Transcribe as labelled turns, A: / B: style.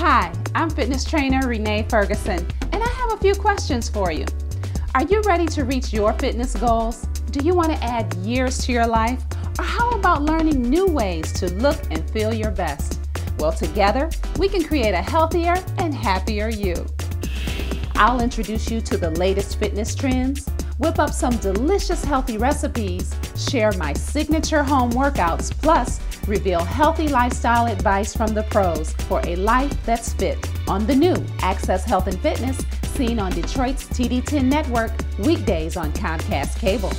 A: Hi, I'm fitness trainer Reene Ferguson, and I have a few questions for you. Are you ready to reach your fitness goals? Do you want to add years to your life? Or how about learning new ways to look and feel your best? Well, together, we can create a healthier and happier you. I'll introduce you to the latest fitness trends, whip up some delicious healthy recipes, share my signature home workouts, plus reveal healthy lifestyle advice from the pros for a life that's fit. On the new Access Health and Fitness seen on Detroit's TD10 network weekdays on Comcast Cable.